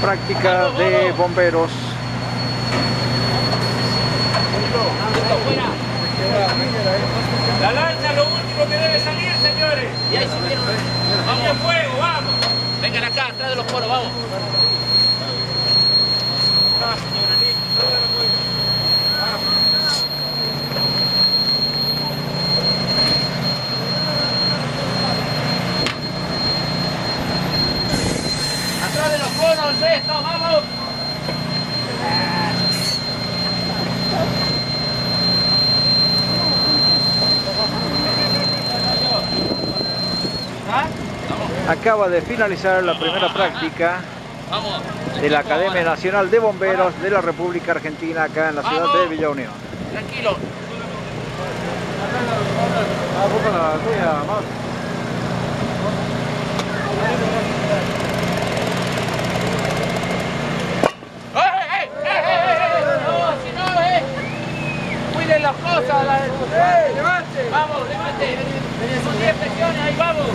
práctica de bomberos. La lanza lo último que debe salir, señores. Y ahí fuego, vamos. Vengan acá, atrás de los coros, vamos. Atrás de los coros, esto, vamos. Acaba de finalizar la primera práctica de la Academia Nacional de Bomberos de la República Argentina acá en la ciudad de Villa Unión. Tranquilo. ¡Eh, eh, eh, eh, eh! No, si no, eh. Cuiden las cosas. la- Vamos, levante. Son 10 presiones, ahí vamos.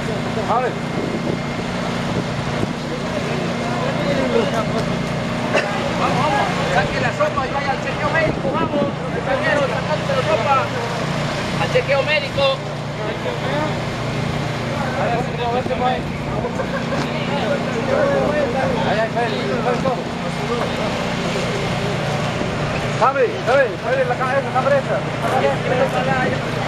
Vamos, vamos. Saque la sopa y vaya al chequeo médico, vamos. Compañero, sacate la sopa. Al chequeo médico. Javi, Javi, Javi, la cabeza, la cabeza.